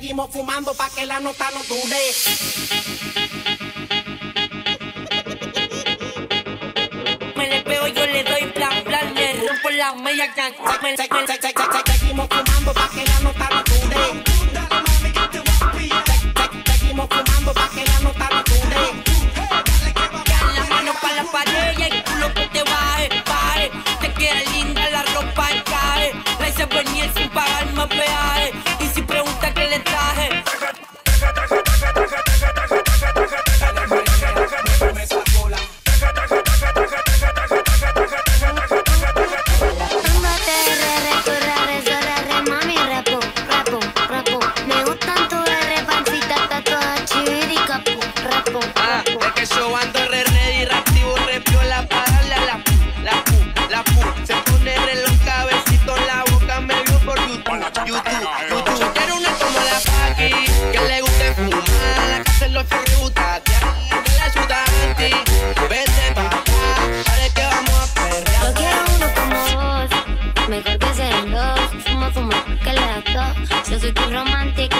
seguimos fumando pa' que la nota no dure. Me le pego, yo le doy plan, plan, le rompo la media Seguimos fumando pa' que la nota no dure. Repo. es que yo ando re ready, reactivo, re piola para la pu, la pu, la pu. Se pone re loca, besito en la boca, me vio por YouTube, YouTube, YouTube. Yo quiero una como la Paki, que le guste fumar, la que se lo gusta, que la ayuda a ti. Vete pa' acá, parece que vamos a perrear. Yo quiero uno como vos, mejor que sean dos. Fuma, fuma, que le da todo. Yo soy tu romántica,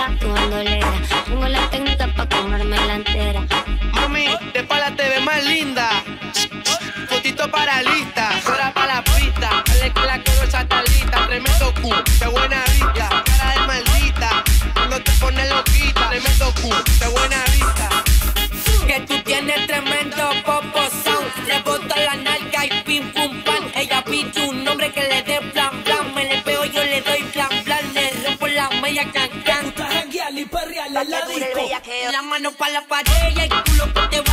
para lista, hora para la pista. Dale que la quiero lista. Tremendo cu, de buena vista. Cara de maldita, cuando te pones loquita. Tremendo cu, de buena vista. Que tú tienes tremendo popo sound. Le boto la nalga y pim pum pan. Ella pide un nombre que le dé plan plan. Me le pego, yo le doy plan plan. Le rompo la media can can. La mano pa' la pared y el culo que te